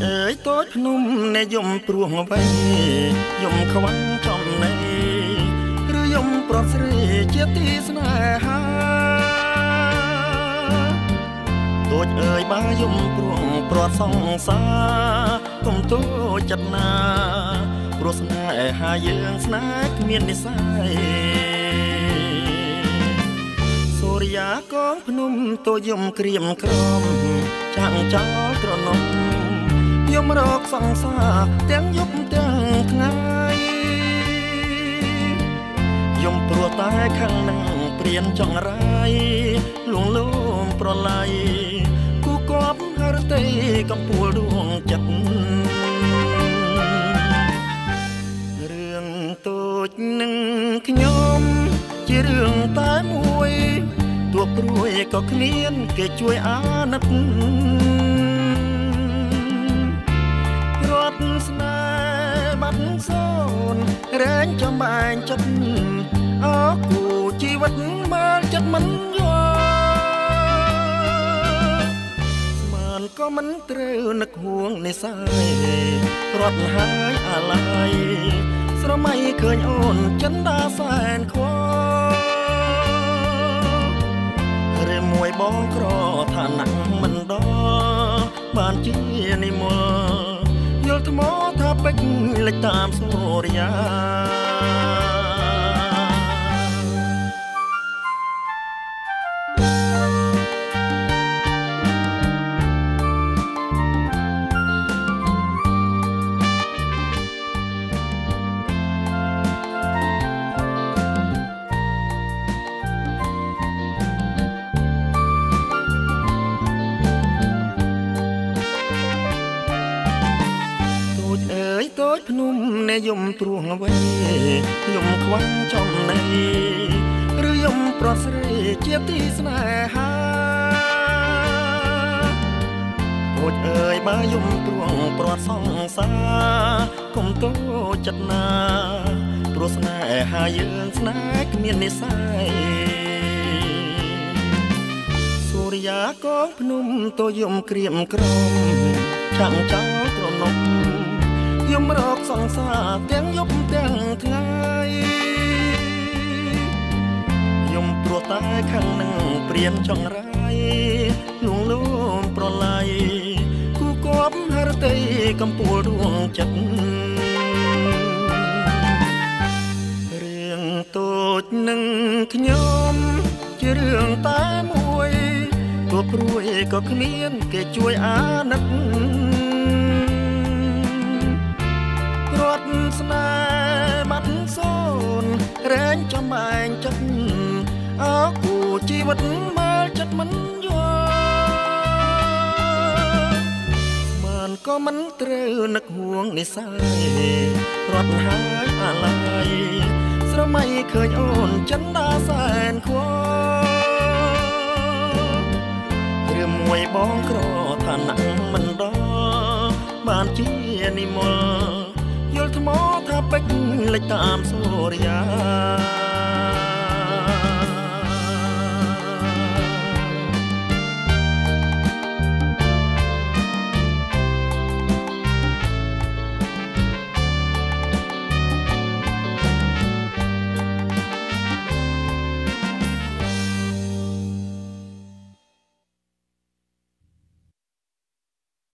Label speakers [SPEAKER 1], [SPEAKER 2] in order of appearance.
[SPEAKER 1] ចអើយតូចភ្នំនៃយំព្រោះអ្វីយំខ្វាំងចំណៃឬយំប្រត់ស្រីជាទីស្នេហាតូចអើយបាយំព្រោះប្រត់សង្សារកុំតូចចិត្តណាព្រោះស្នេហាយើងស្នេហ៍គ្មាននិស័យសូរិយាកងភ្នំតូចយំក្រៀមក្រំចាំងចោលត្រនំ យំរកសង្សារទាំងយប់ទាំងថ្ងៃយំព្រោះតែខាងនឹងព្រៀនចង់រាយលួងលោមប្រឡ័យគូកប់ហរទេកំពូលដួងចិត្តរឿងតូចនឹងខ្ញុំជារឿងតែមួយទោះព្រួយក៏គ្មានគេជួយអាណិត ត់សូនរែងចំបែងចិត្តអគូជីវិតមើលចិត្តមិនយល់ស្មានក៏មិនត្រូវនឹកហួងនិស័យរត់ហើយអាឡ័យស្រមៃឃើញអូនចិនដាសែនខ្វល់មួយបងក្រឋានៈមិនដល់បានជានិមល យល់ថ្មថាពេជ្រលិចតាមសូរិយា តូចភ្នំនៃយំទ្រង់អ្វីយំខ្វាំងចំណៃឬយំប្រស្រីជាទីស្នេហាតូចអើយបើយំទ្រង់ប្រត់សង្សារកុំតូចចិត្តណាព្រោះស្នេហាយើងស្នេហ៍គ្មាននិស័យសូរិយាកងភ្នំតូចយំក្រៀមក្រំឆាំងចោលត្រនំ យំរកសង្សារទាំងយប់ទាំងថ្ងៃយំព្រោះតែខាងនឹងព្រៀនចង់រាយលួងលោមប្រឡ័យគូគប់ហរតីកំពូលដួងចិត្តរឿងតូចនឹងខ្ញុំ ជារឿងតែមួយទោះព្រួយក៏គ្មាន គេជួយអាណិត ជីវិតមើលចិត្តមិនយល់បានក៏មិនត្រូវនឹកហួងនិស័យរត់ហើយអាឡ័យស្រមៃឃើញអូនចិនដាសែនខ្វល់រឿងមួយបងក្រឋានៈមិនដល់បានជានិមលយល់ថ្មថាពេជ្រលិចតាមសូរិយា